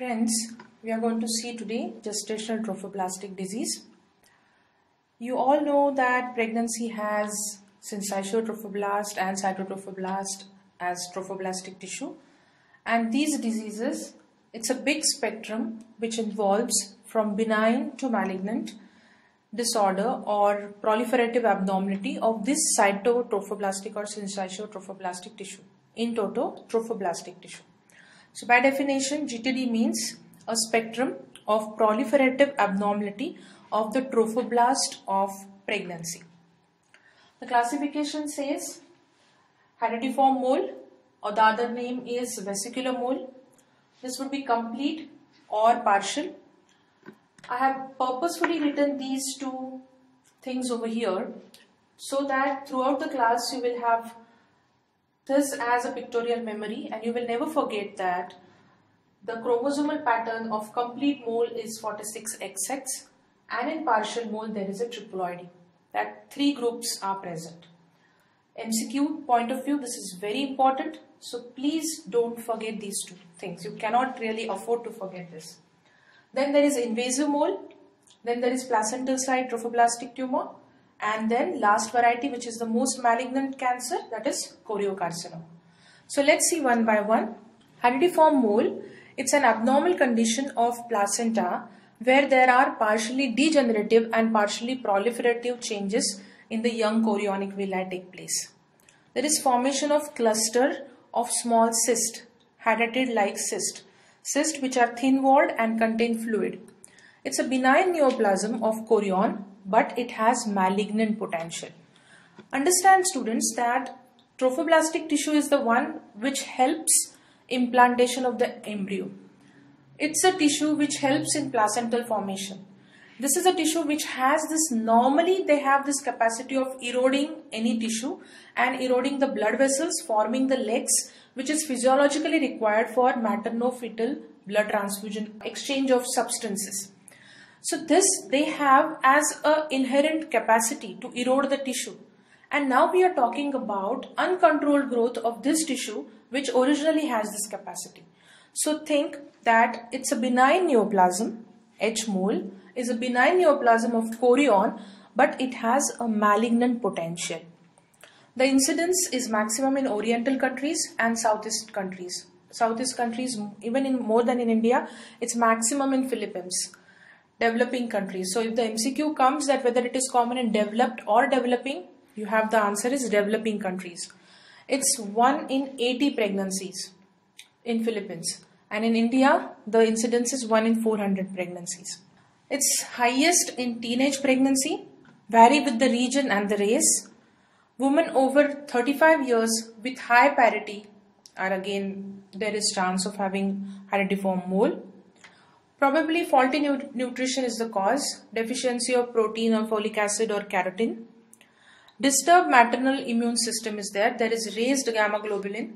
Friends, we are going to see today gestational trophoblastic disease. You all know that pregnancy has syncytial trophoblast and cytotrophoblast as trophoblastic tissue. And these diseases, it's a big spectrum which involves from benign to malignant disorder or proliferative abnormality of this cytotrophoblastic or syncytial trophoblastic tissue. In total, trophoblastic tissue. So by definition, GTD means a spectrum of proliferative abnormality of the trophoblast of pregnancy. The classification says hydatidiform mole or the other name is vesicular mole. This would be complete or partial. I have purposefully written these two things over here so that throughout the class you will have this as a pictorial memory and you will never forget that the chromosomal pattern of complete mole is 46XX and in partial mole there is a triploidy. That three groups are present. MCQ point of view this is very important so please don't forget these two things. You cannot really afford to forget this. Then there is invasive mole. Then there is placental site trophoblastic tumor and then last variety which is the most malignant cancer that is choriocarcinoma. So let's see one by one. Hydatidiform mole, it's an abnormal condition of placenta where there are partially degenerative and partially proliferative changes in the young chorionic villi take place. There is formation of cluster of small cyst, hydatid like cyst, cyst which are thin walled and contain fluid. It's a benign neoplasm of chorion but it has malignant potential. Understand students that trophoblastic tissue is the one which helps implantation of the embryo. It's a tissue which helps in placental formation. This is a tissue which has this, normally they have this capacity of eroding any tissue and eroding the blood vessels, forming the legs, which is physiologically required for materno-fetal blood transfusion, exchange of substances. So this they have as a inherent capacity to erode the tissue. And now we are talking about uncontrolled growth of this tissue which originally has this capacity. So think that it's a benign neoplasm, H mole is a benign neoplasm of chorion but it has a malignant potential. The incidence is maximum in oriental countries and southeast countries. Southeast countries even in more than in India it's maximum in Philippines developing countries. So if the MCQ comes that whether it is common in developed or developing, you have the answer is developing countries. It's 1 in 80 pregnancies in Philippines. And in India, the incidence is 1 in 400 pregnancies. It's highest in teenage pregnancy, vary with the region and the race. Women over 35 years with high parity are again, there is chance of having hydatidiform mole Probably faulty nu nutrition is the cause, deficiency of protein or folic acid or carotene. Disturbed maternal immune system is there, there is raised gamma globulin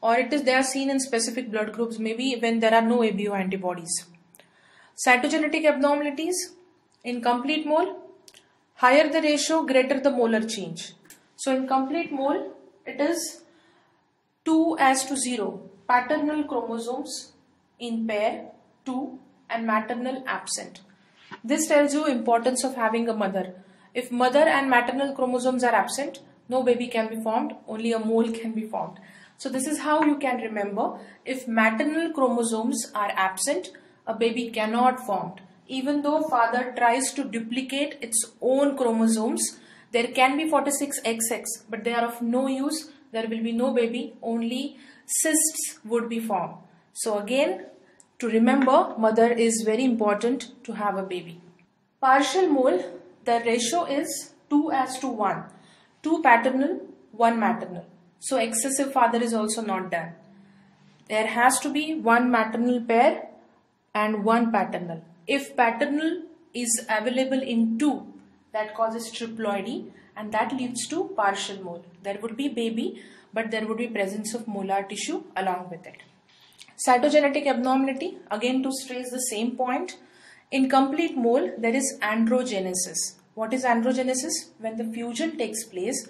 or it is they are seen in specific blood groups maybe when there are no ABO antibodies. Cytogenetic abnormalities, in complete mole, higher the ratio, greater the molar change. So in complete mole, it is 2 as to 0, paternal chromosomes in pair 2 and maternal absent. This tells you importance of having a mother. If mother and maternal chromosomes are absent, no baby can be formed, only a mole can be formed. So this is how you can remember if maternal chromosomes are absent, a baby cannot form. Even though father tries to duplicate its own chromosomes, there can be 46XX, but they are of no use. There will be no baby, only cysts would be formed. So again, to remember, mother is very important to have a baby. Partial mole, the ratio is 2 as to 1. 2 paternal, 1 maternal. So excessive father is also not done. There has to be one maternal pair and one paternal. If paternal is available in 2, that causes triploidy and that leads to partial mole. There would be baby but there would be presence of molar tissue along with it. Cytogenetic abnormality, again to stress the same point. In complete mole, there is androgenesis. What is androgenesis? When the fusion takes place,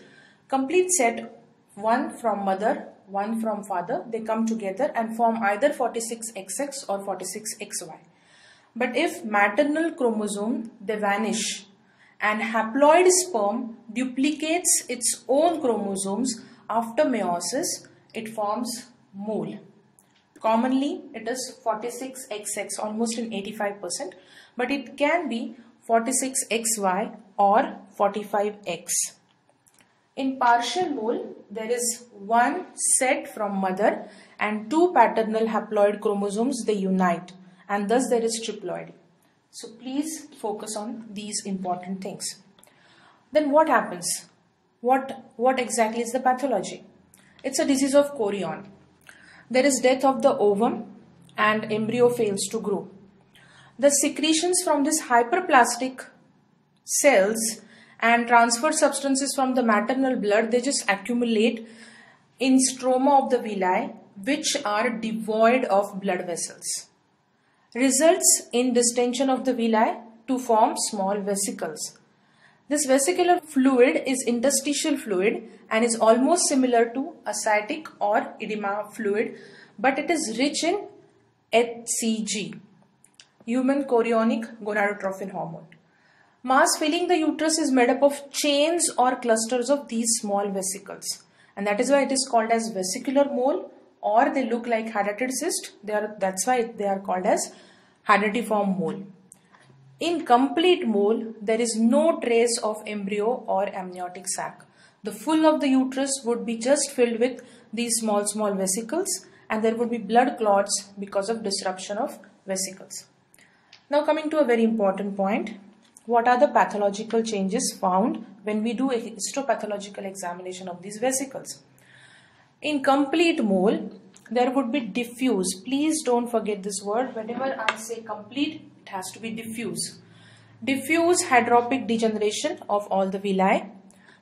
complete set, one from mother, one from father, they come together and form either 46XX or 46XY. But if maternal chromosome, they vanish and haploid sperm duplicates its own chromosomes after meiosis, it forms mole. Commonly, it is 46XX, almost in 85%, but it can be 46XY or 45X. In partial mole, there is one set from mother and two paternal haploid chromosomes, they unite and thus there is triploidy. So please focus on these important things. Then what happens? What, what exactly is the pathology? It's a disease of chorion. There is death of the ovum and embryo fails to grow. The secretions from this hyperplastic cells and transfer substances from the maternal blood, they just accumulate in stroma of the villi which are devoid of blood vessels results in distension of the villi to form small vesicles. This vesicular fluid is interstitial fluid and is almost similar to ascitic or edema fluid but it is rich in HCG, human chorionic gonadotrophin hormone. Mass filling the uterus is made up of chains or clusters of these small vesicles and that is why it is called as vesicular mole or they look like hydatid cyst. They are, that's why they are called as hydatidiform mole. In complete mole, there is no trace of embryo or amniotic sac. The full of the uterus would be just filled with these small, small vesicles and there would be blood clots because of disruption of vesicles. Now coming to a very important point, what are the pathological changes found when we do a histopathological examination of these vesicles? In complete mole, there would be diffuse. Please don't forget this word. Whenever I say complete, has to be diffuse. Diffuse hydropic degeneration of all the villi.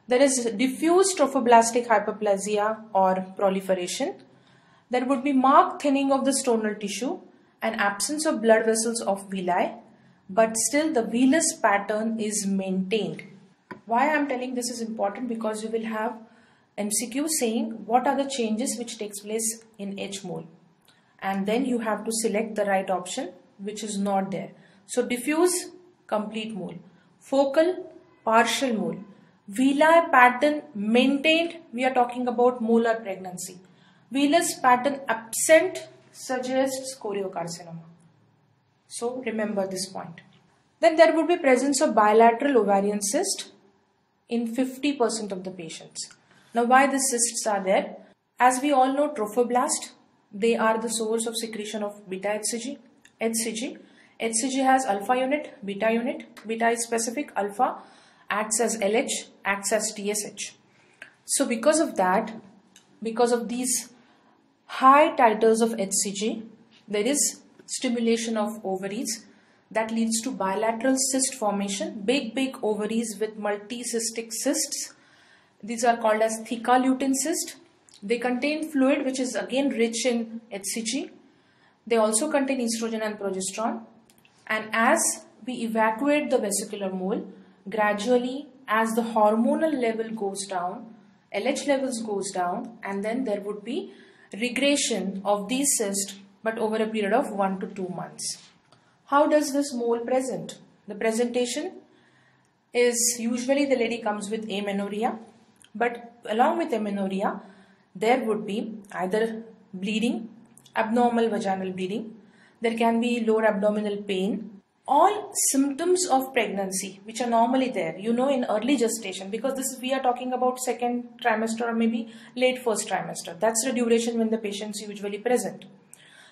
There is diffuse trophoblastic hyperplasia or proliferation. There would be marked thinning of the stromal tissue and absence of blood vessels of villi, but still the villus pattern is maintained. Why I am telling this is important because you will have MCQ saying what are the changes which takes place in H mole and then you have to select the right option which is not there. So diffuse complete mole, focal partial mole, villi pattern maintained we are talking about molar pregnancy. Villus pattern absent suggests choriocarcinoma. So remember this point. Then there would be presence of bilateral ovarian cyst in 50% of the patients. Now why the cysts are there? As we all know trophoblast, they are the source of secretion of beta HCG, HCG. Has alpha unit, beta unit, beta is specific, alpha acts as LH, acts as TSH. So because of that, because of these high titers of HCG, there is stimulation of ovaries that leads to bilateral cyst formation, big big ovaries with multicystic cysts these are called as theca lutein cyst. They contain fluid which is again rich in HCG. They also contain estrogen and progesterone. And as we evacuate the vesicular mole, gradually as the hormonal level goes down, LH levels goes down and then there would be regression of these cysts but over a period of 1 to 2 months. How does this mole present? The presentation is usually the lady comes with amenorrhea but along with amenorrhea, there would be either bleeding, abnormal vaginal bleeding, there can be lower abdominal pain, all symptoms of pregnancy which are normally there you know in early gestation because this we are talking about second trimester or maybe late first trimester. That's the duration when the patients usually present.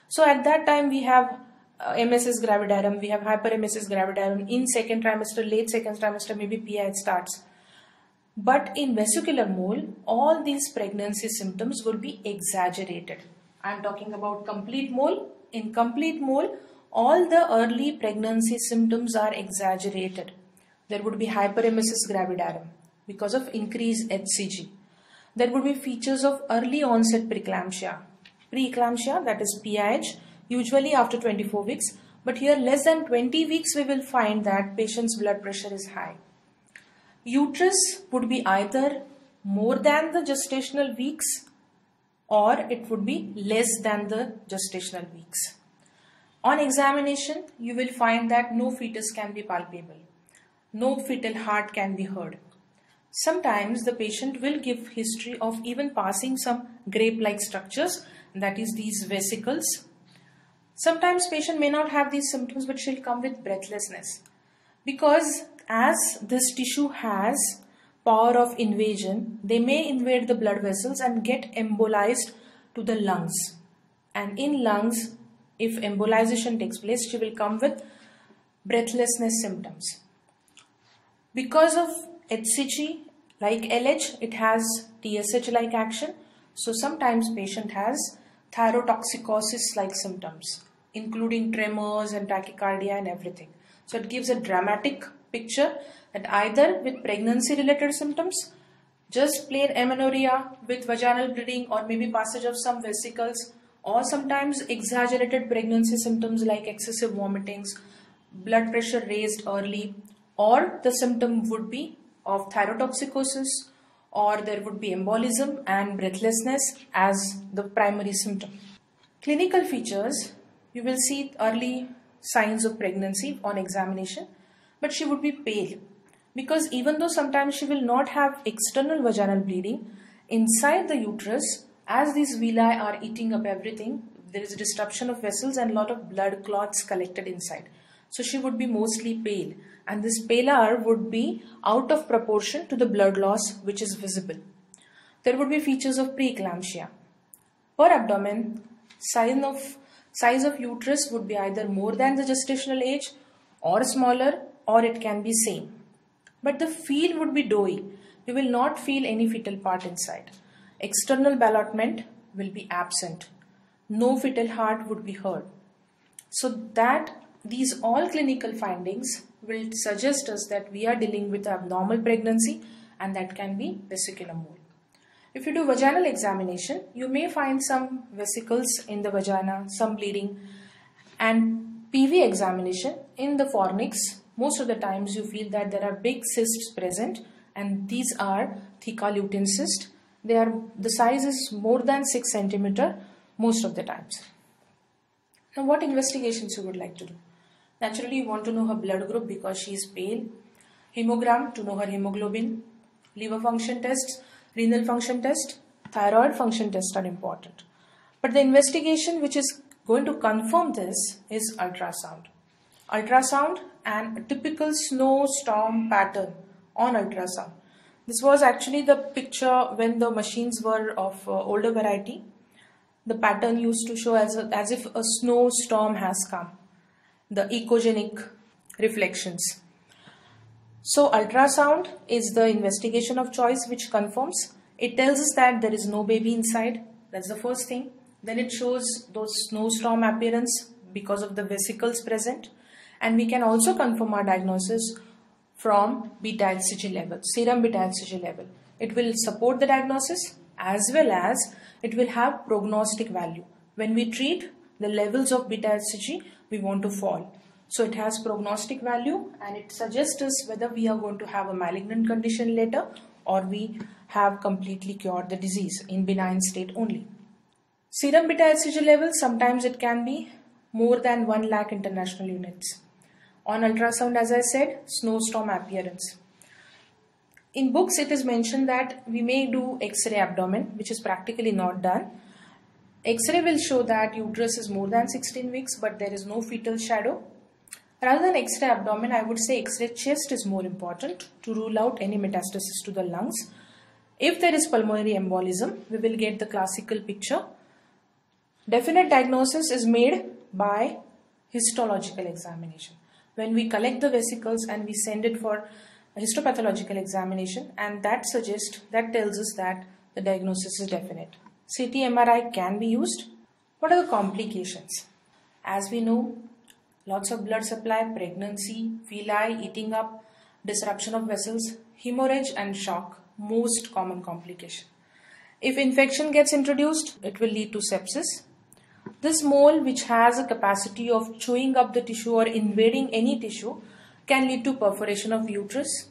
So at that time we have uh, emesis gravidarum we have hyperemesis gravidarum. In second trimester late second trimester maybe pi starts. But in vesicular mole, all these pregnancy symptoms will be exaggerated. I am talking about complete mole. In complete mole, all the early pregnancy symptoms are exaggerated. There would be hyperemesis gravidarum because of increased HCG. There would be features of early onset preeclampsia. Preeclampsia, that is PIH, usually after 24 weeks. But here less than 20 weeks we will find that patient's blood pressure is high uterus would be either more than the gestational weeks or it would be less than the gestational weeks. On examination, you will find that no fetus can be palpable. No fetal heart can be heard. Sometimes the patient will give history of even passing some grape-like structures, that is these vesicles. Sometimes patient may not have these symptoms but she'll come with breathlessness because as this tissue has power of invasion, they may invade the blood vessels and get embolized to the lungs. And in lungs, if embolization takes place, she will come with breathlessness symptoms. Because of HCG, like LH, it has TSH-like action. So sometimes patient has thyrotoxicosis-like symptoms, including tremors and tachycardia and everything. So it gives a dramatic picture that either with pregnancy-related symptoms, just plain amenorrhea with vaginal bleeding or maybe passage of some vesicles or sometimes exaggerated pregnancy symptoms like excessive vomitings, blood pressure raised early or the symptom would be of thyrotoxicosis or there would be embolism and breathlessness as the primary symptom. Clinical features, you will see early signs of pregnancy on examination, but she would be pale because even though sometimes she will not have external vaginal bleeding, inside the uterus, as these villi are eating up everything, there is a disruption of vessels and a lot of blood clots collected inside. So she would be mostly pale and this pallor would be out of proportion to the blood loss which is visible. There would be features of preeclampsia. Per abdomen, size of, size of uterus would be either more than the gestational age or smaller or it can be same. But the feel would be doughy. You will not feel any fetal part inside. External ballotment will be absent. No fetal heart would be heard. So that these all clinical findings will suggest us that we are dealing with abnormal pregnancy and that can be vesicular mole. If you do vaginal examination, you may find some vesicles in the vagina, some bleeding and PV examination in the fornix. Most of the times you feel that there are big cysts present and these are theca lutein cyst. They are, the size is more than 6 centimeter most of the times. Now what investigations you would like to do? Naturally, you want to know her blood group because she is pale. Hemogram to know her hemoglobin. Liver function tests, renal function test, thyroid function test are important. But the investigation which is going to confirm this is ultrasound. Ultrasound and a typical snowstorm pattern on ultrasound. This was actually the picture when the machines were of uh, older variety. The pattern used to show as, a, as if a snowstorm has come the echogenic reflections. So ultrasound is the investigation of choice which confirms. It tells us that there is no baby inside. That's the first thing. Then it shows those snowstorm appearance because of the vesicles present. And we can also confirm our diagnosis from beta HCG level, serum beta HCG level. It will support the diagnosis as well as it will have prognostic value. When we treat the levels of beta HCG we want to fall. So it has prognostic value and it suggests us whether we are going to have a malignant condition later or we have completely cured the disease in benign state only. Serum beta HCG level sometimes it can be more than 1 lakh international units. On ultrasound as I said, snowstorm appearance. In books it is mentioned that we may do X-ray abdomen which is practically not done X-ray will show that uterus is more than 16 weeks but there is no fetal shadow. Rather than X-ray abdomen, I would say X-ray chest is more important to rule out any metastasis to the lungs. If there is pulmonary embolism, we will get the classical picture. Definite diagnosis is made by histological examination. When we collect the vesicles and we send it for histopathological examination and that suggests, that tells us that the diagnosis is definite. CT MRI can be used. What are the complications? As we know, lots of blood supply, pregnancy, villi eating up, disruption of vessels, hemorrhage and shock, most common complication. If infection gets introduced, it will lead to sepsis. This mole, which has a capacity of chewing up the tissue or invading any tissue, can lead to perforation of uterus.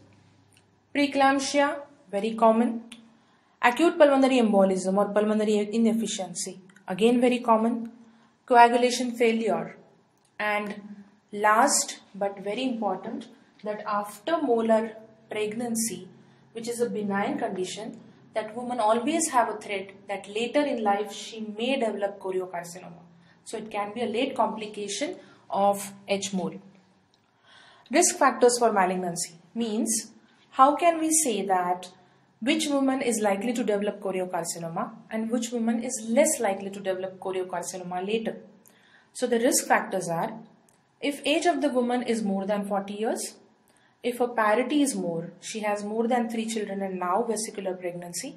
Preeclampsia, very common Acute pulmonary embolism or pulmonary insufficiency, again very common. Coagulation failure. And last but very important, that after molar pregnancy, which is a benign condition, that woman always have a threat that later in life she may develop choriocarcinoma. So it can be a late complication of H. mole. Risk factors for malignancy means how can we say that which woman is likely to develop choriocarcinoma and which woman is less likely to develop choriocarcinoma later. So the risk factors are if age of the woman is more than 40 years, if her parity is more, she has more than 3 children and now vesicular pregnancy,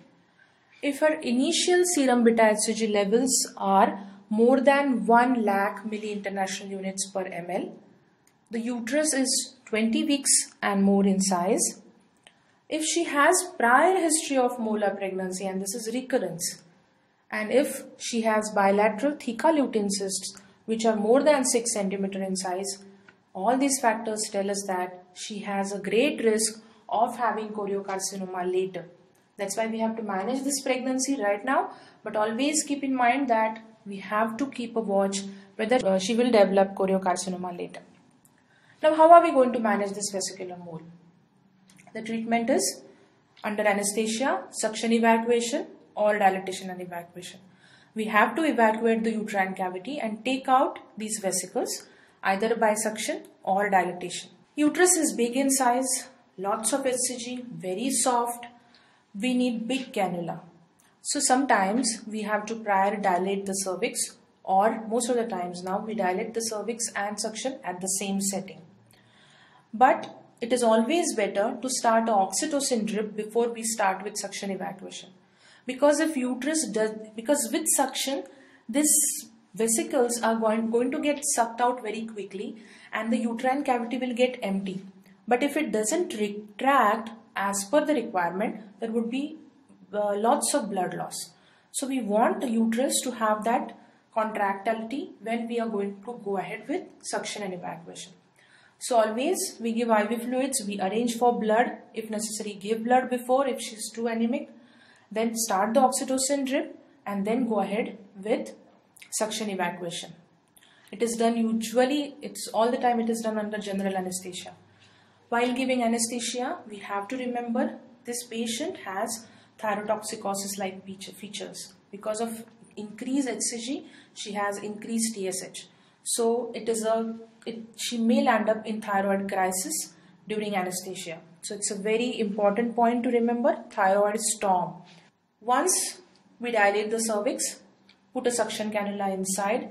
if her initial serum beta HCG levels are more than 1 lakh milli international units per ml, the uterus is 20 weeks and more in size, if she has prior history of molar pregnancy and this is recurrence, and if she has bilateral theca lutein cysts which are more than 6 centimeter in size, all these factors tell us that she has a great risk of having choriocarcinoma later. That's why we have to manage this pregnancy right now, but always keep in mind that we have to keep a watch whether uh, she will develop choriocarcinoma later. Now, how are we going to manage this vesicular mole? The treatment is under anesthesia, suction evacuation or dilatation and evacuation. We have to evacuate the uterine cavity and take out these vesicles either by suction or dilatation. Uterus is big in size, lots of HCG, very soft. We need big cannula. So sometimes we have to prior dilate the cervix or most of the times now we dilate the cervix and suction at the same setting. But it is always better to start a oxytocin drip before we start with suction evacuation. Because if uterus does, because with suction, this vesicles are going, going to get sucked out very quickly and the uterine cavity will get empty. But if it doesn't retract as per the requirement, there would be uh, lots of blood loss. So we want the uterus to have that contractility when we are going to go ahead with suction and evacuation. So always we give IV fluids, we arrange for blood, if necessary give blood before if she's too anemic. Then start the oxytocin drip and then go ahead with suction evacuation. It is done usually, it's all the time it is done under general anesthesia. While giving anesthesia, we have to remember this patient has thyrotoxicosis like features. Because of increased HCG, she has increased TSH. So it is a it, she may land up in thyroid crisis during anesthesia. So it's a very important point to remember thyroid storm. Once we dilate the cervix, put a suction cannula inside,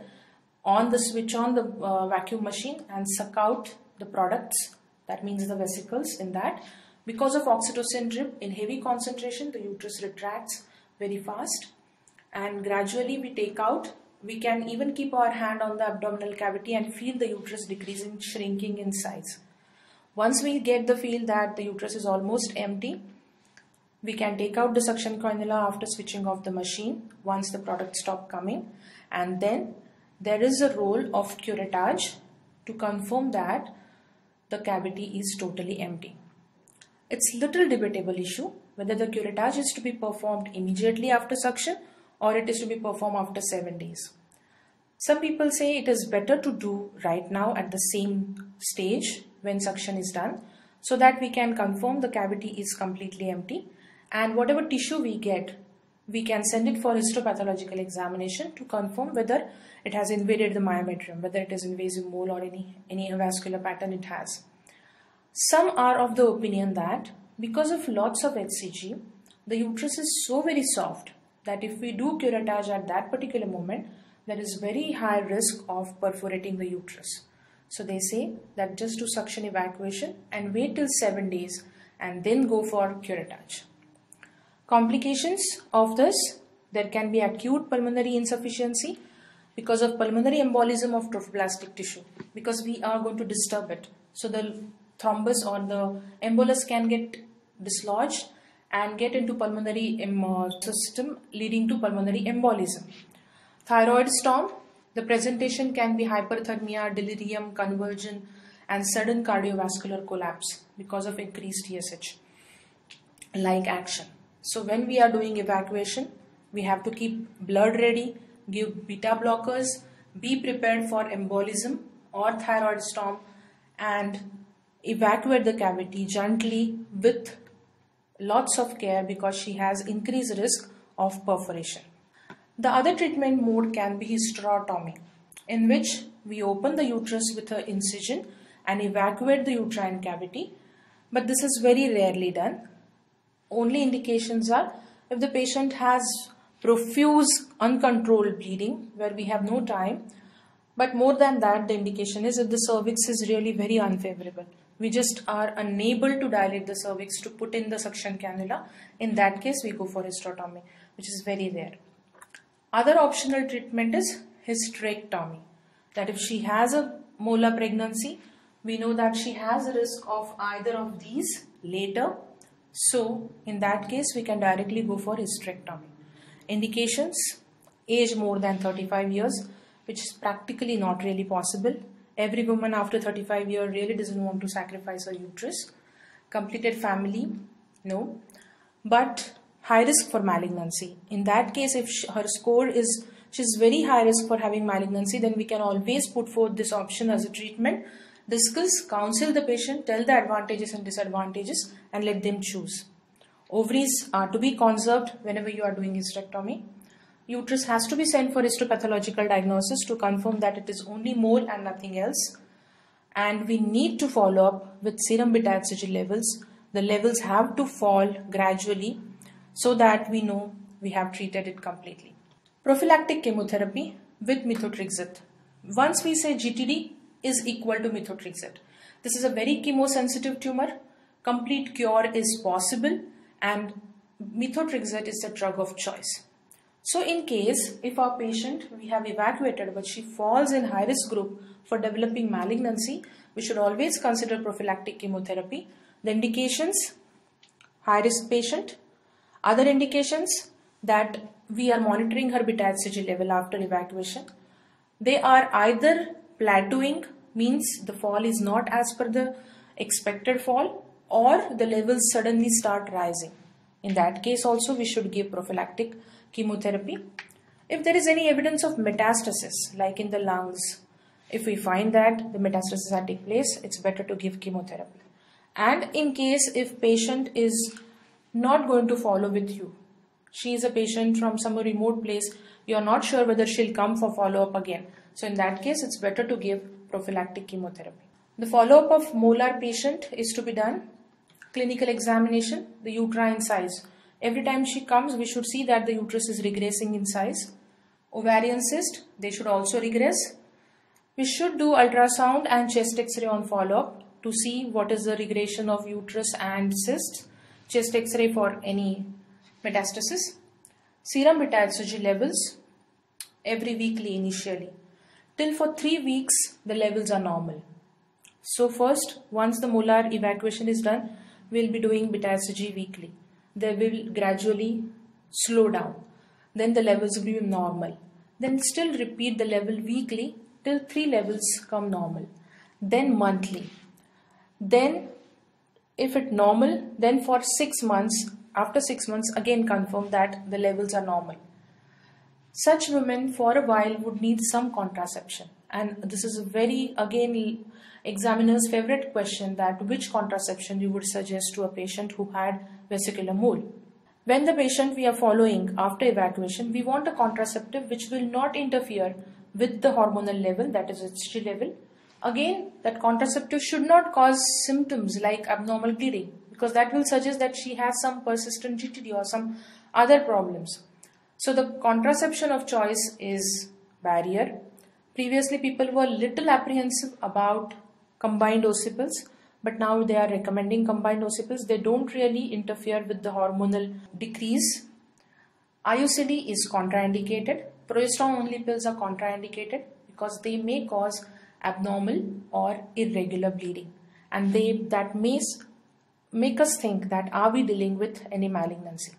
on the switch on the uh, vacuum machine and suck out the products. That means the vesicles in that. Because of oxytocin drip in heavy concentration, the uterus retracts very fast and gradually we take out we can even keep our hand on the abdominal cavity and feel the uterus decreasing, shrinking in size. Once we get the feel that the uterus is almost empty, we can take out the suction cannula after switching off the machine once the product stop coming and then there is a role of curettage to confirm that the cavity is totally empty. It's little debatable issue whether the curettage is to be performed immediately after suction or it is to be performed after 7 days. Some people say it is better to do right now at the same stage when suction is done so that we can confirm the cavity is completely empty and whatever tissue we get we can send it for histopathological examination to confirm whether it has invaded the myometrium, whether it is invasive mole or any, any avascular pattern it has. Some are of the opinion that because of lots of HCG, the uterus is so very soft that if we do curettage at that particular moment, there is very high risk of perforating the uterus. So they say that just do suction evacuation and wait till 7 days and then go for curettage. Complications of this, there can be acute pulmonary insufficiency because of pulmonary embolism of trophoblastic tissue because we are going to disturb it. So the thrombus or the embolus can get dislodged and get into pulmonary uh, system leading to pulmonary embolism. Thyroid storm, the presentation can be hyperthermia, delirium, convulsion and sudden cardiovascular collapse because of increased TSH like action. So when we are doing evacuation, we have to keep blood ready, give beta blockers, be prepared for embolism or thyroid storm and evacuate the cavity gently with lots of care because she has increased risk of perforation. The other treatment mode can be hysterotomy in which we open the uterus with an incision and evacuate the uterine cavity but this is very rarely done. Only indications are if the patient has profuse uncontrolled bleeding where we have no time. But more than that the indication is if the cervix is really very unfavorable. We just are unable to dilate the cervix to put in the suction cannula. In that case we go for hysterotomy which is very rare. Other optional treatment is hysterectomy that if she has a molar pregnancy we know that she has a risk of either of these later so in that case we can directly go for hysterectomy Indications age more than 35 years, which is practically not really possible. Every woman after 35 years really doesn't want to sacrifice her uterus. Completed family, no. But high risk for malignancy. In that case, if she, her score is she's very high risk for having malignancy, then we can always put forth this option as a treatment. Discuss, counsel the patient, tell the advantages and disadvantages, and let them choose. Ovaries are to be conserved whenever you are doing hysterectomy. Uterus has to be sent for histopathological diagnosis to confirm that it is only mole and nothing else. And we need to follow up with serum beta hCG levels. The levels have to fall gradually so that we know we have treated it completely. Prophylactic chemotherapy with methotrexate. Once we say GTD is equal to methotrexate. This is a very chemosensitive tumor. Complete cure is possible and methotrexate is the drug of choice. So in case if our patient we have evacuated but she falls in high risk group for developing malignancy, we should always consider prophylactic chemotherapy. The indications, high risk patient, other indications that we are monitoring her beta level after evacuation. They are either plateauing means the fall is not as per the expected fall or the levels suddenly start rising. In that case also we should give prophylactic chemotherapy. If there is any evidence of metastasis like in the lungs, if we find that the metastasis has taken place, it's better to give chemotherapy. And in case if patient is not going to follow with you, she is a patient from some remote place, you are not sure whether she'll come for follow-up again. So in that case, it's better to give prophylactic chemotherapy. The follow-up of molar patient is to be done clinical examination, the uterine size. Every time she comes, we should see that the uterus is regressing in size. Ovarian cyst, they should also regress. We should do ultrasound and chest x-ray on follow-up to see what is the regression of uterus and cysts. Chest x-ray for any metastasis. Serum beta levels every weekly initially. Till for 3 weeks, the levels are normal. So first, once the molar evacuation is done, we'll be doing beta weekly. They will gradually slow down. Then the levels will be normal. Then still repeat the level weekly till three levels come normal. Then monthly. Then if it normal, then for six months, after six months, again confirm that the levels are normal. Such women for a while would need some contraception. And this is a very, again, examiner's favorite question that which contraception you would suggest to a patient who had vesicular mole. When the patient we are following after evacuation, we want a contraceptive which will not interfere with the hormonal level, that is HG level. Again, that contraceptive should not cause symptoms like abnormal bleeding because that will suggest that she has some persistent GTD or some other problems. So the contraception of choice is barrier. Previously people were little apprehensive about combined OC pills but now they are recommending combined OC pills they don't really interfere with the hormonal decrease. IUCD is contraindicated. Progesterone only pills are contraindicated because they may cause abnormal or irregular bleeding. And they that may make us think that are we dealing with any malignancy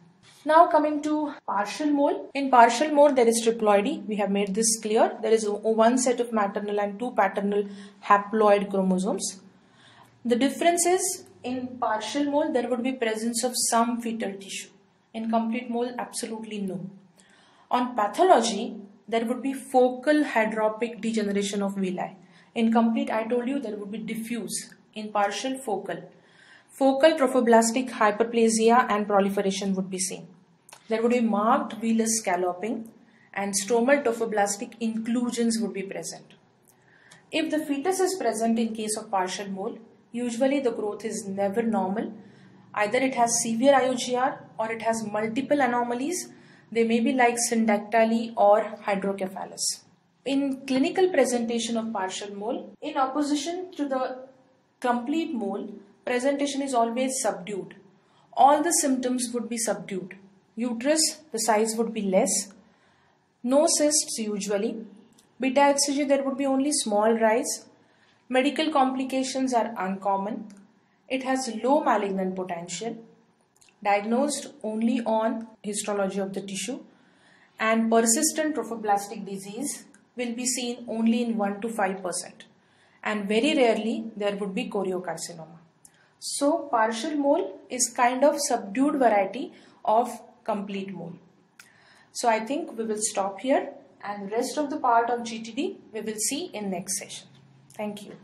now coming to partial mole. In partial mole there is triploidy. We have made this clear. There is one set of maternal and two paternal haploid chromosomes. The difference is in partial mole there would be presence of some fetal tissue. In complete mole, absolutely no. On pathology, there would be focal hydropic degeneration of villi. In complete, I told you there would be diffuse. In partial, focal. Focal trophoblastic hyperplasia and proliferation would be seen. There would be marked villus scalloping and stromal trophoblastic inclusions would be present. If the fetus is present in case of partial mole, usually the growth is never normal. Either it has severe IUGR or it has multiple anomalies. They may be like syndactyly or hydrocephalus. In clinical presentation of partial mole, in opposition to the complete mole, presentation is always subdued. All the symptoms would be subdued. Uterus, the size would be less. No cysts usually. Beta HCG, there would be only small rise. Medical complications are uncommon. It has low malignant potential. Diagnosed only on histology of the tissue. And persistent trophoblastic disease will be seen only in 1 to 5%. And very rarely there would be choriocarcinoma. So partial mole is kind of subdued variety of complete mole. So I think we will stop here and rest of the part of GTD we will see in next session. Thank you.